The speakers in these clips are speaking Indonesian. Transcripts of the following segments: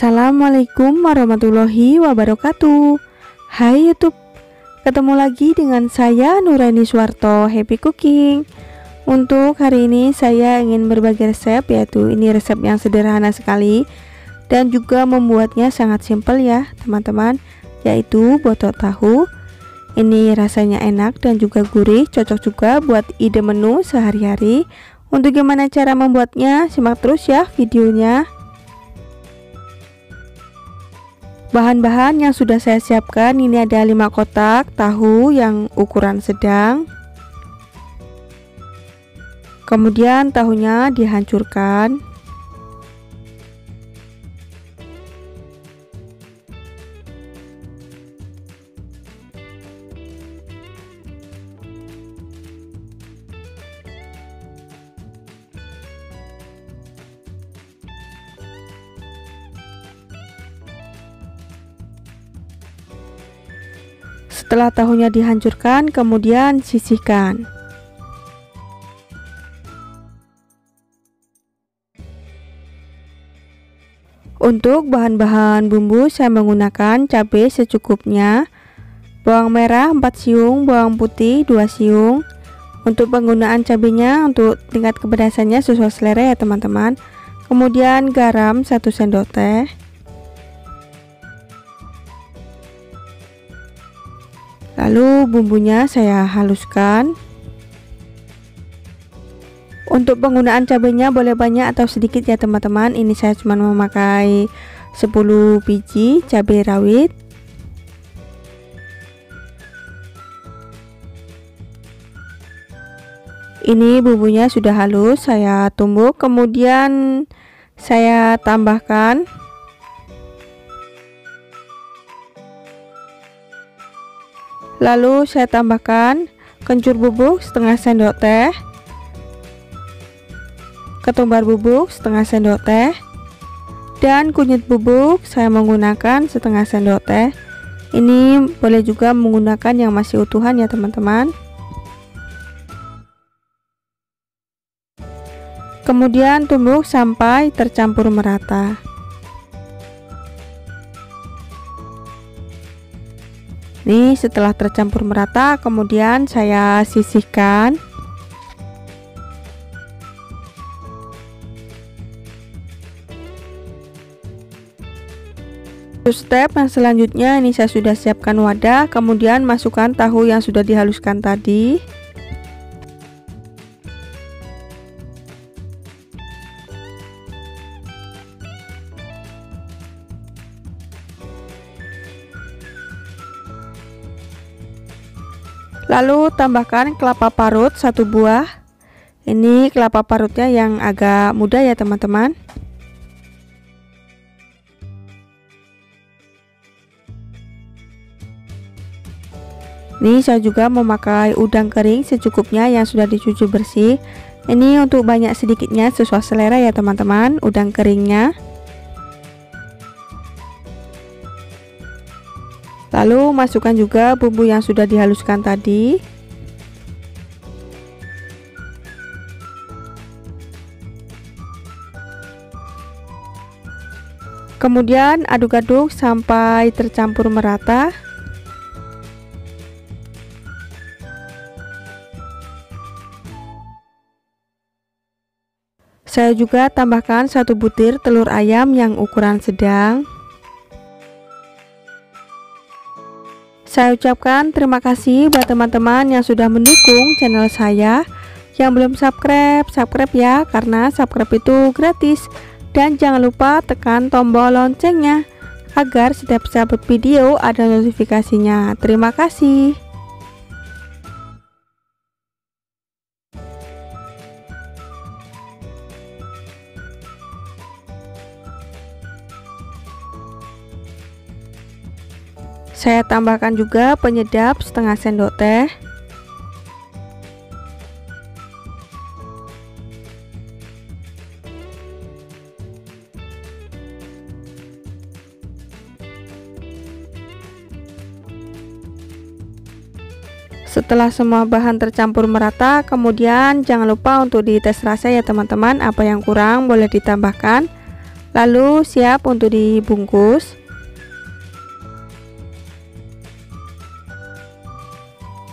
Assalamualaikum warahmatullahi wabarakatuh. Hai Youtube Ketemu lagi dengan saya Nurani Suwarto Happy Cooking. Untuk hari ini saya ingin berbagi resep Yaitu ini resep yang sederhana sekali Dan juga membuatnya sangat simpel ya teman-teman Yaitu botok tahu. Ini rasanya enak dan juga gurih Cocok juga buat ide menu sehari-hari. Untuk gimana cara membuatnya? Simak terus ya videonya Bahan-bahan yang sudah saya siapkan ini ada 5 kotak tahu yang ukuran sedang. Kemudian tahunya dihancurkan. Setelah tahunya dihancurkan, kemudian sisihkan. Untuk bahan-bahan bumbu saya menggunakan cabai secukupnya, bawang merah 4 siung, bawang putih 2 siung. Untuk penggunaan cabenya untuk tingkat kepedasannya sesuai selera ya teman-teman. Kemudian garam 1 sendok teh. Lalu bumbunya saya haluskan. Untuk penggunaan cabenya boleh banyak atau sedikit ya teman-teman. Ini saya cuma memakai 10 biji cabai rawit. Ini bumbunya sudah halus, saya tumbuk kemudian saya tambahkan Lalu saya tambahkan kencur bubuk setengah sendok teh, ketumbar bubuk setengah sendok teh, dan kunyit bubuk saya menggunakan setengah sendok teh. Ini boleh juga menggunakan yang masih utuhan ya teman-teman. Kemudian tumbuk sampai tercampur merata. Nih setelah tercampur merata kemudian saya sisihkan. Step yang selanjutnya ini saya sudah siapkan wadah kemudian masukkan tahu yang sudah dihaluskan tadi Lalu tambahkan kelapa parut satu buah. Ini kelapa parutnya yang agak muda ya teman-teman. Ini saya juga memakai udang kering secukupnya yang sudah dicuci bersih. Ini untuk banyak sedikitnya sesuai selera ya teman-teman udang keringnya. Lalu masukkan juga bumbu yang sudah dihaluskan tadi. Kemudian aduk-aduk sampai tercampur merata. Saya juga tambahkan satu butir telur ayam yang ukuran sedang. Saya ucapkan terima kasih buat teman-teman yang sudah mendukung channel saya. Yang belum subscribe, subscribe ya karena subscribe itu gratis. Dan jangan lupa tekan tombol loncengnya agar setiap saya video ada notifikasinya. Terima kasih. Saya tambahkan juga penyedap setengah sendok teh. Setelah semua bahan tercampur merata, kemudian jangan lupa untuk dites rasa ya teman-teman, apa yang kurang boleh ditambahkan. lalu siap untuk dibungkus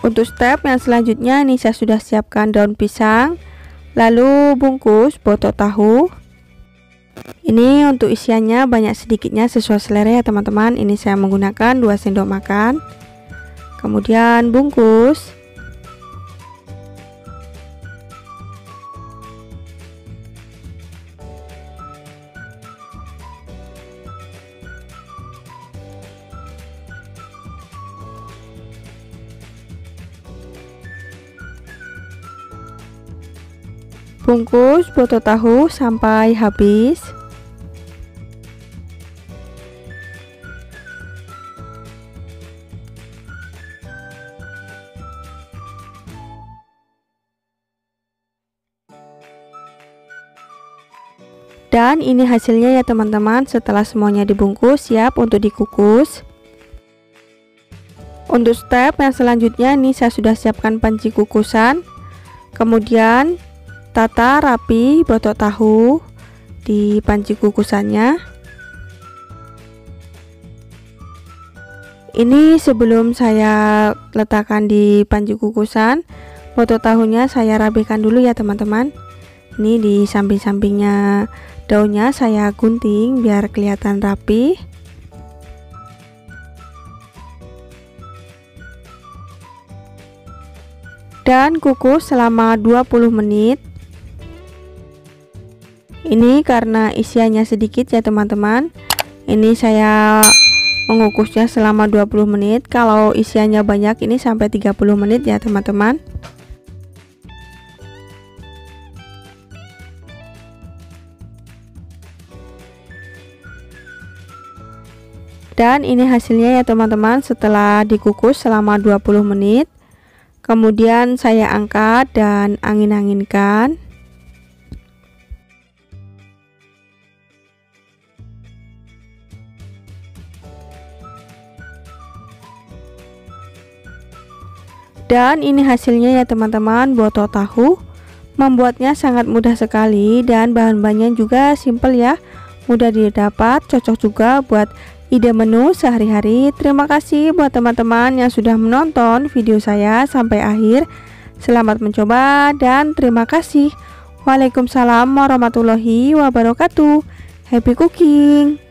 untuk step yang selanjutnya ini saya sudah siapkan daun pisang lalu bungkus botok tahu. Ini untuk isiannya banyak sedikitnya sesuai selera ya teman-teman. Ini saya menggunakan 2 sendok makan. Kemudian bungkus Bungkus boto tahu sampai habis. Dan ini hasilnya ya teman-teman setelah semuanya dibungkus siap untuk dikukus. Untuk step yang selanjutnya ini saya sudah siapkan panci kukusan. Kemudian Tata rapi botok tahu di panci kukusannya. Ini sebelum saya letakkan di panci kukusan, botok tahunya saya rapikan dulu ya teman-teman. Ini di samping-sampingnya daunnya saya gunting biar kelihatan rapi. dan kukus selama 20 menit ini karena isiannya sedikit ya teman-teman. Ini saya mengukusnya selama 20 menit. Kalau isiannya banyak ini sampai 30 menit ya teman-teman. Dan ini hasilnya ya teman-teman setelah dikukus selama 20 menit. Kemudian saya angkat dan angin-anginkan Dan ini hasilnya ya teman-teman boto tahu. Membuatnya sangat mudah sekali dan bahan-bahannya juga simple ya. Mudah didapat, cocok juga buat ide menu sehari-hari. Terima kasih buat teman-teman yang sudah menonton video saya sampai akhir. Selamat mencoba dan terima kasih. Waalaikumsalam warahmatullahi wabarakatuh. Happy cooking